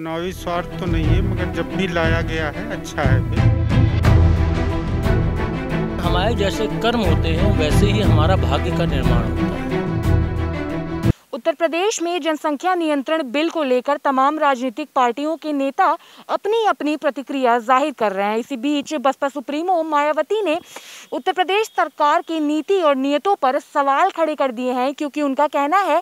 चुनावी स्वार्थ तो नहीं है, मगर जब भी लाया गया है अच्छा है हमारे जैसे कर्म होते हैं, वैसे ही हमारा भाग्य का निर्माण होता है। उत्तर प्रदेश में जनसंख्या नियंत्रण बिल को लेकर तमाम राजनीतिक पार्टियों के नेता अपनी अपनी प्रतिक्रिया ज़ाहिर कर रहे हैं। इसी बीच बसपा सुप्रीमो मायावती ने उत्तर प्रदेश सरकार की नीति और नियतों पर सवाल खड़े कर दिए हैं, क्योंकि उनका कहना है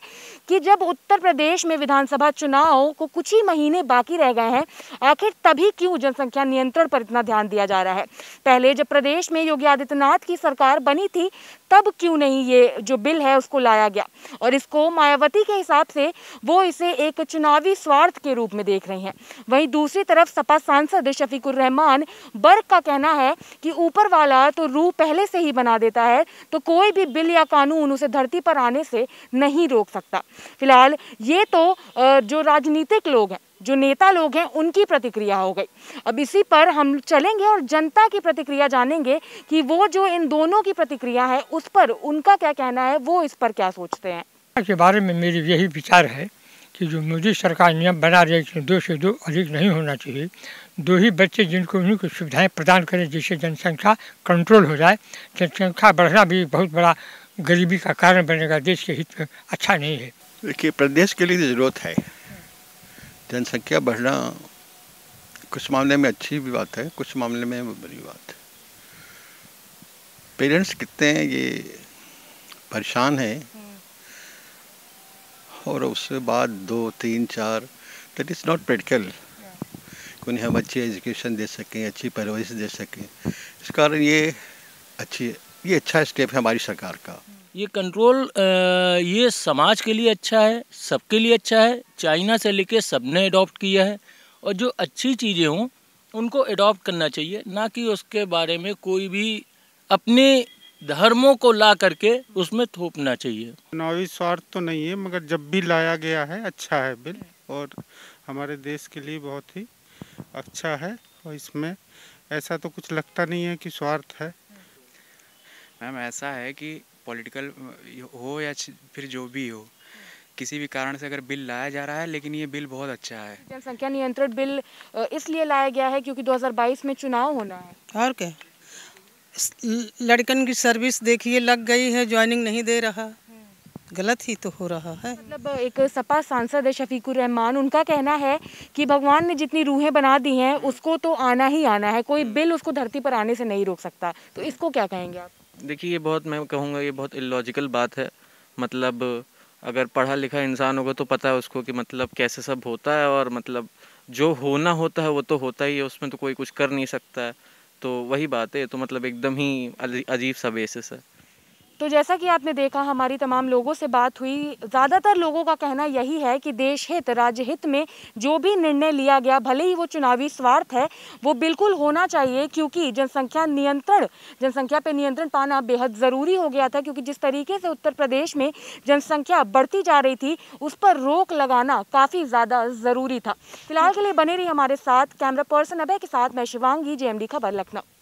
कि जब उत्तर प्रदेश में विधानसभा चुनाव को कुछ ही महीने बाकी रह गए हैं, आखिर तभी क्यों जनसंख्या नियंत्रण पर इतना ध्यान दिया जा रहा है? पहले जब प्रदेश में योगी आदित्यनाथ की सरकार बनी थी तब क्यों नहीं ये जो बिल है उसको लाया गया? और इसको मायावती के हिसाब से वो इसे एक चुनावी स्वार्थ के रूप में देख रही हैं। वहीं दूसरी तरफ़ सपा सांसद शफीकुर रहमान, बर्ग का कहना है कि ऊपर वाला तो रूह पहले से ही बना देता है तो कोई भी बिल या कानून उसे धरती पर आने से नहीं रोक सकता। फ़िलहाल ये तो जो राजनीतिक लोग हैं जो नेता लोग हैं उनकी प्रतिक्रिया हो गई। अब इसी पर हम चलेंगे और जनता की प्रतिक्रिया जानेंगे कि वो जो इन दोनों की प्रतिक्रिया है उस पर उनका क्या कहना है वो इस पर क्या सोचते हैं? के बारे में मेरी यही विचार है कि जो मोदी सरकार नियम बना रही है दो से दो अधिक नहीं होना चाहिए। दो ही बच्चे जिनको उन्हीं को सुविधाएँ प्रदान करें जिससे जनसंख्या कंट्रोल हो जाए। जनसंख्या बढ़ना भी बहुत बड़ा गरीबी का कारण बनेगा देश के हित में अच्छा नहीं है। देखिए प्रदेश के लिए ज़रूरत है। जनसंख्या बढ़ना कुछ मामले में अच्छी भी बात है कुछ मामले में बुरी बात है। पेरेंट्स कितने हैं ये परेशान है। और उसके बाद दो तीन चार दैट इज़ नॉट प्रैक्टिकल उन्हें हम अच्छी एजुकेशन दे सकें अच्छी परवरिश दे सकें। इस कारण ये अच्छी ये अच्छा स्टेप है हमारी सरकार का। ये कंट्रोल ये समाज के लिए अच्छा है, सबके लिए अच्छा है, चाइना से लेके सबने अडॉप्ट किया है और जो अच्छी चीज़ें हों, उनको अडॉप्ट करना चाहिए, ना कि उसके बारे में कोई भी अपने धर्मों को ला करके उसमें थोपना चाहिए। चुनावी स्वार्थ तो नहीं है, मगर जब भी लाया गया है अच्छा है बिल, और हमारे देश के लिए बहुत ही अच्छा है, और इसमें ऐसा तो कुछ लगता नहीं है कि स्वार्थ है। मैम ऐसा है कि पॉलिटिकल हो या फिर जो भी हो किसी भी कारण से अगर बिल लाया जा रहा है लेकिन ये बिल बहुत अच्छा है। जनसंख्या नियंत्रण बिल इसलिए लाया गया है क्योंकि 2022 में चुनाव होना है। और क्या? लड़कन की सर्विस देखिए लग गई है ज्वाइनिंग नहीं दे रहा। गलत ही तो हो रहा है। मतलब एक सपा सांसद है शफीकुर रहमान उनका कहना है कि भगवान ने जितनी रूहें बना दी हैं उसको तो आना ही आना है कोई बिल उसको धरती पर आने से नहीं रोक सकता। तो इसको क्या कहेंगे आप? देखिए, ये बहुत, मैं कहूँगा ये बहुत इलॉजिकल बात है। मतलब अगर पढ़ा लिखा इंसान होगा तो पता है उसको कि मतलब कैसे सब होता है और मतलब जो होना होता है वो तो होता ही है, उसमें तो कोई कुछ कर नहीं सकता है। तो वही बात है तो मतलब एकदम ही अजीब सा बेसिस है। तो जैसा कि आपने देखा, हमारी तमाम लोगों से बात हुई। ज़्यादातर लोगों का कहना यही है कि देश हित राज्य हित में जो भी निर्णय लिया गया, भले ही वो चुनावी स्वार्थ है, वो बिल्कुल होना चाहिए, क्योंकि जनसंख्या नियंत्रण, जनसंख्या पे नियंत्रण पाना बेहद ज़रूरी हो गया था, क्योंकि जिस तरीके से उत्तर प्रदेश में जनसंख्या बढ़ती जा रही थी, उस पर रोक लगाना काफ़ी ज़्यादा ज़रूरी था। फ़िलहाल के लिए बने रही हमारे साथ। कैमरा पर्सन अभय के साथ मैं शिवांगी, जेएमडी खबर, लखनऊ।